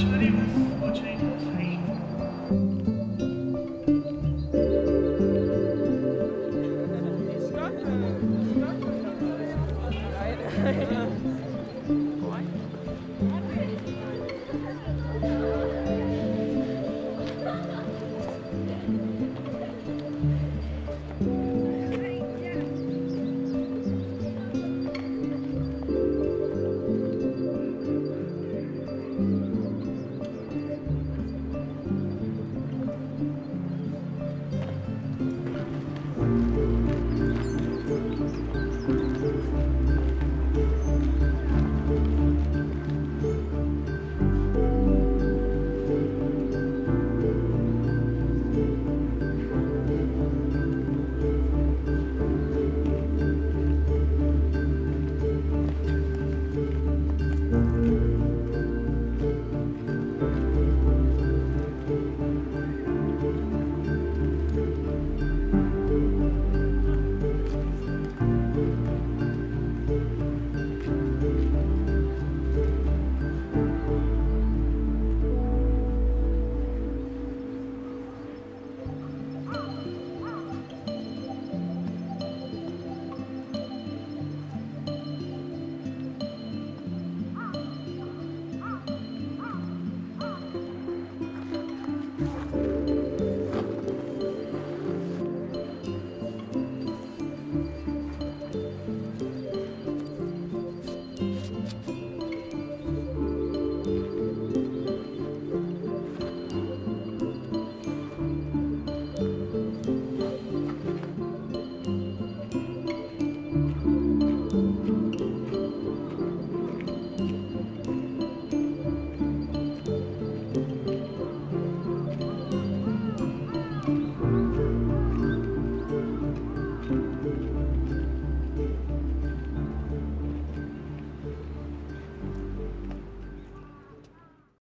Schönes, Schönes, Schönes, Schönes,